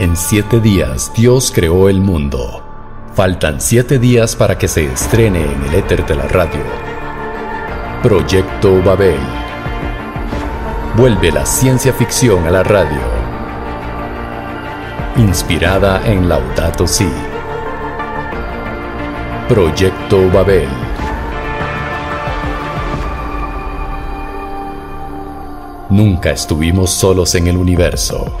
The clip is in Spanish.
En siete días Dios creó el mundo. Faltan siete días para que se estrene en el éter de la radio. Proyecto Babel. Vuelve la ciencia ficción a la radio. Inspirada en Laudato Si. Proyecto Babel. Nunca estuvimos solos en el universo.